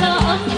شاء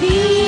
be